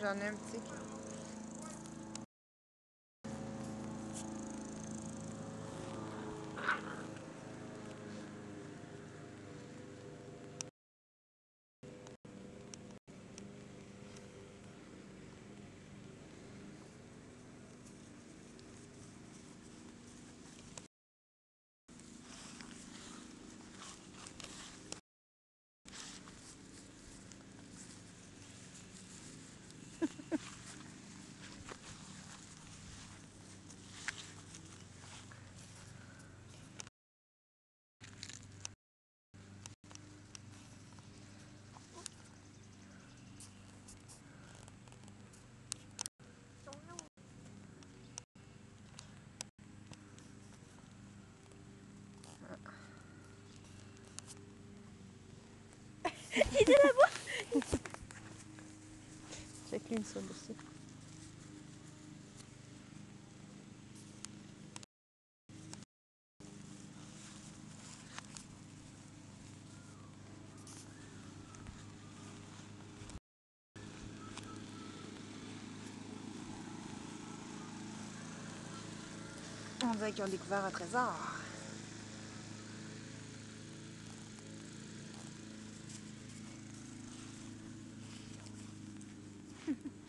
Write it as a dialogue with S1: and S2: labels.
S1: J'en ai un petit. On dirait qu'ils ont découvert un trésor.